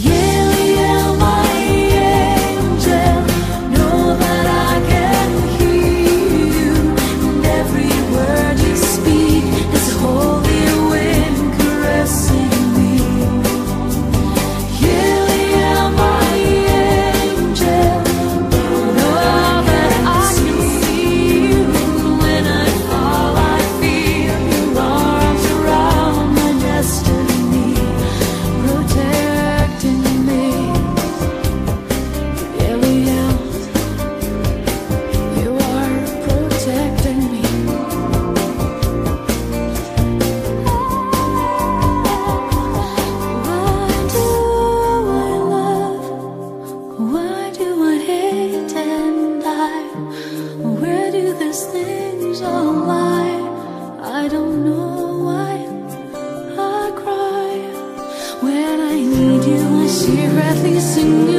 Yeah. things are a lie. I don't know why I cry. When I need you, I secretly sing you.